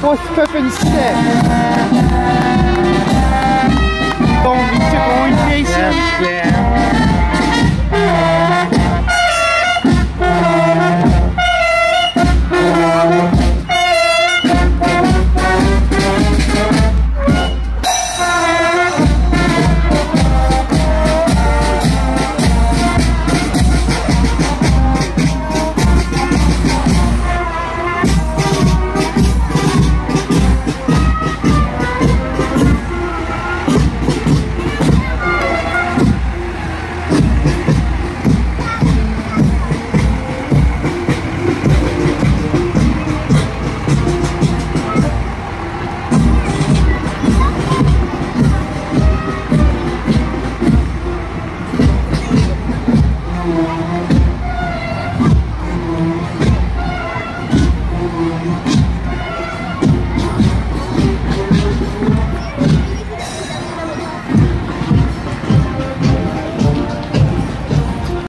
Pippin's stick? Going room.